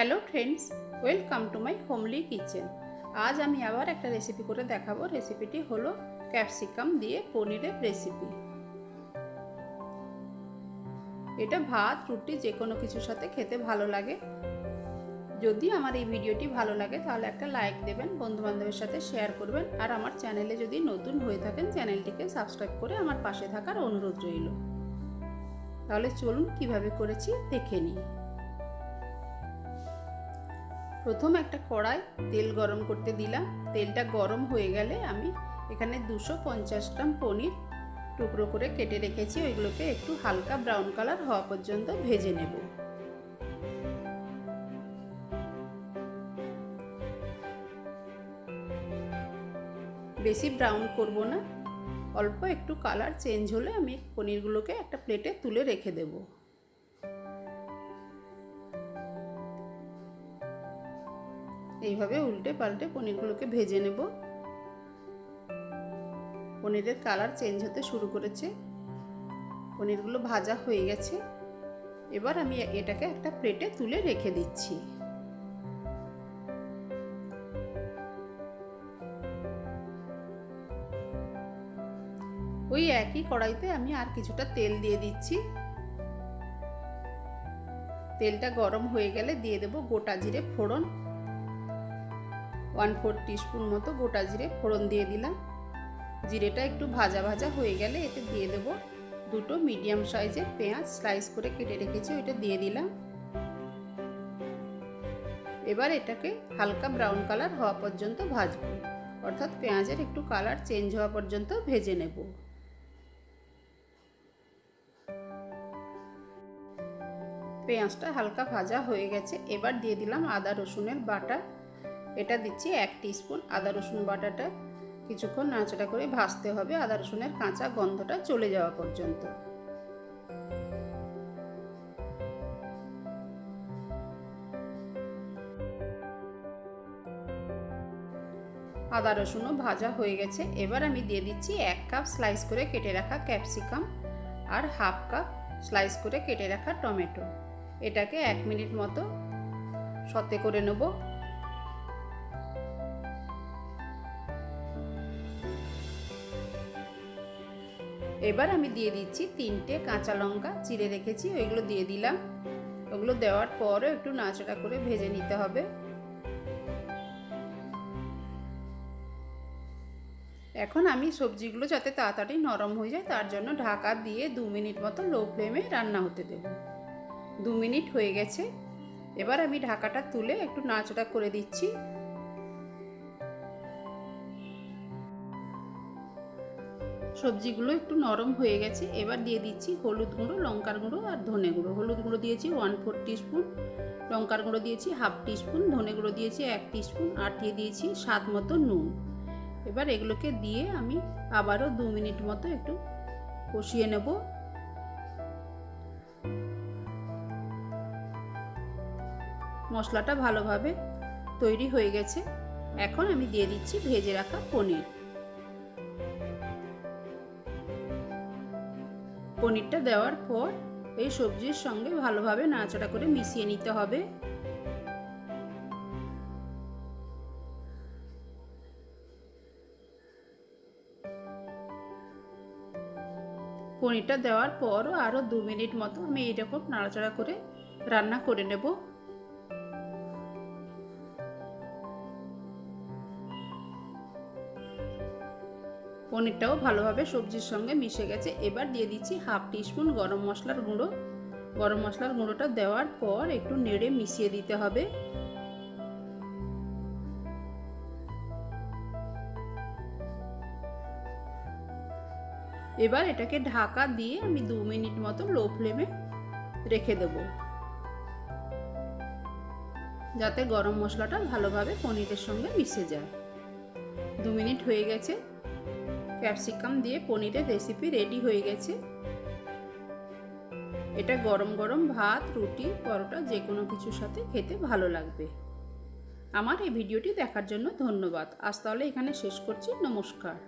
Hello friends, welcome to my homely kitchen. আজ আমি আবার একটা রেসিপি করে দেখাবো। রেসিপিটি হলো ক্যাপসিকাম দিয়ে পনিরের রেসিপি এটা ভাত, রুটি, যে কোনো কিছুর সাথে খেতে ভালো লাগে। যদি আমার এই ভিডিওটি ভালো লাগে, তাহলে একটা লাইক দেবেন, বন্ধুবান্ধবের সাথে শেয়ার করবেন। আর আমার চ্যানেলে যদি নতুন হয়ে থাকেন চ্যানেলটিকে সাবস্ক্রাইব করে আমার পাশে থাকার অনুরোধ রইল। তাহলে চলুন কীভাবে করেছি, দেখে নিই। প্রথম একটা কড়াই তেল গরম করতে দিলাম। তেলটা গরম হয়ে গেলে আমি এখানে দুশো পঞ্চাশ গ্রাম পনির টুকরো করে কেটে রেখেছি। ওইগুলোকে একটু হালকা ব্রাউন কালার হওয়া পর্যন্ত ভেজে নেব। বেশি ব্রাউন করব না। অল্প একটু কালার চেঞ্জ হলে আমি পনিরগুলোকে একটা প্লেটে তুলে রেখে দেবো। এইভাবে উল্টে পাল্টে পনিরগুলোকে ভেজে নেব। পনিরের কালার চেঞ্জ হতে শুরু করেছে। পনিরগুলো ভাজা হয়ে গেছে। এবার আমি এটাকে একটা প্লেটে তুলে রেখে দিচ্ছি। ওই একই কড়াইতে আমি আর কিছুটা তেল দিয়ে দিচ্ছি। তেলটা গরম হয়ে গেলে দিয়ে দেব গোটা জিরে ফোড়ন ওয়ান ফোর টিস্পুন মতো গোটা জিরে ফোড়ন দিয়ে দিলাম। জিরেটা একটু ভাজা ভাজা হয়ে গেলে এতে দিয়ে দেব দুটো মিডিয়াম সাইজের পেঁয়াজ স্লাইস করে কেটে রেখেছি, ওইটা দিয়ে দিলাম। এবার এটাকে হালকা ব্রাউন কালার হওয়া পর্যন্ত ভাজবো, অর্থাৎ পেঁয়াজের একটু কালার চেঞ্জ হওয়া পর্যন্ত ভেজে নেব। পেঁয়াজটা হালকা ভাজা হয়ে গেছে, এবার দিয়ে দিলাম আদা রসুনের বাটা। এটা দিচ্ছি এক স্পুন আদা রসুন বাটাটা। কিছুক্ষণ নাড়াচাড়া করে ভাজতে হবে। আদা রসুনের কাঁচা গন্ধটা চলে যাওয়া পর্যন্ত। আদা রসুনও ভাজা হয়ে গেছে। এবার আমি দিয়ে দিচ্ছি এক কাপ স্লাইস করে কেটে রাখা ক্যাপসিকাম আর হাফ কাপ স্লাইস করে কেটে রাখা টমেটো। এটাকে এক মিনিট মতো সতে করে নেব। এবার আমি দিয়ে দিচ্ছি তিনটে কাঁচা লঙ্কা, চিড়ে রেখেছি, ওইগুলো দিয়ে দিলাম। ওগুলো দেওয়ার পরও একটু নাচড়া করে ভেজে নিতে হবে। এখন আমি সবজিগুলো যাতে তাড়াতাড়ি নরম হয়ে যায়, তার জন্য ঢাকা দিয়ে দু মিনিট মতো লো ফ্লেমে রান্না হতে দেব। দু মিনিট হয়ে গেছে। এবার আমি ঢাকাটা তুলে একটু নাচড়া করে দিচ্ছি। সবজিগুলো একটু নরম হয়ে গেছে। এবার দিয়ে দিচ্ছি হলুদ গুঁড়ো, লঙ্কার গুঁড়ো আর ধনে গুঁড়ো। হলুদ গুঁড়ো দিয়েছি ওয়ান ফোর টিস্পুন লঙ্কার গুঁড়ো দিয়েছি হাফ টিস্পুন ধনে গুঁড়ো দিয়েছি এক টিস্পুন আর দিয়ে দিয়েছি স্বাদ মতো নুন। এবার এগুলোকে দিয়ে আমি আবারও দু মিনিট মতো একটু কষিয়ে নেব। মশলাটা ভালোভাবে তৈরি হয়ে গেছে। এখন আমি দিয়ে দিচ্ছি ভেজে রাখা পনির। পনিরটা দেওয়ার পর এই সবজির সঙ্গে ভালোভাবে নাড়াচাড়া করে মিশিয়ে নিতে হবে। পনিরটা দেওয়ার পরও আরও দু মিনিট মতো আমি এইরকম নাড়াচাড়া করে রান্না করে নেব। পনিরটাও ভালোভাবে সবজির সঙ্গে মিশে গেছে। এবার দিয়ে দিচ্ছি হাফ টিস্পুন গরম মশলার গুঁড়ো। গরম মশলার গুঁড়োটা দেওয়ার পর একটু নেড়ে মিশিয়ে দিতে হবে। এবার এটাকে ঢাকা দিয়ে আমি দু মিনিট মতো লো ফ্লেমে রেখে দেব। যাতে গরম মশলাটা ভালোভাবে পনিরের সঙ্গে মিশে যায়। দু মিনিট হয়ে গেছে। ক্যাপসিকাম দিয়ে পনিরের রেসিপি রেডি হয়ে গেছে। এটা গরম গরম ভাত, রুটি, পরোটা যে কোনো কিছুর সাথে খেতে ভালো লাগবে। আমার এই ভিডিওটি দেখার জন্য ধন্যবাদ। আজ তাহলে এখানে শেষ করছি। নমস্কার।